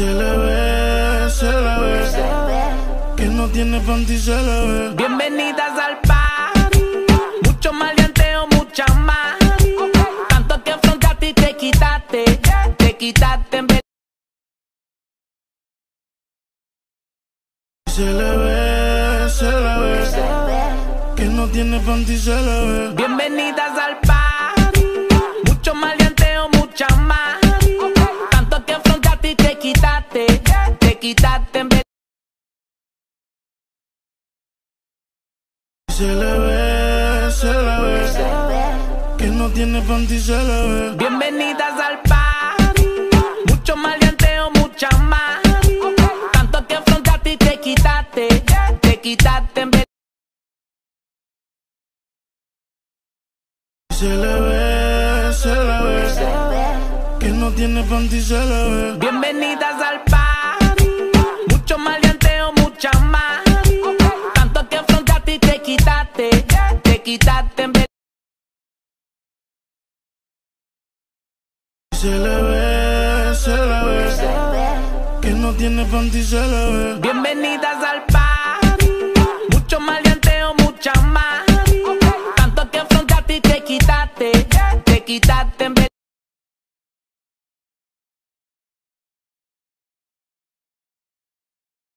Se le ve, se le ve. Que no tiene panty, se le ve. Bienvenidas al party. Mucho maleanteo, mucha más. Tanto que afrontaste y te quitaste. Te quitaste en vez Se le ve, se le ve. Que no tiene panty, se le ve. Bienvenidas al party. Mucho maleanteo, Se le ve, se le ve. Que no tiene panty, se le ve. Bienvenidas al party. Mucho maleanteo, mucha más. Tanto que afrontaste y te quitaste. Te quitaste en vez Se le ve, se le ve. Que no tiene panty, se le ve. Bienvenidas al party. Quitaste en vez Se le ve, se le ve. Que no tiene panty, se le ve. Bienvenidas al party. Mucho maleanteo, mucha más. Tanto que afrontaste y te quitaste. Te quitaste en vez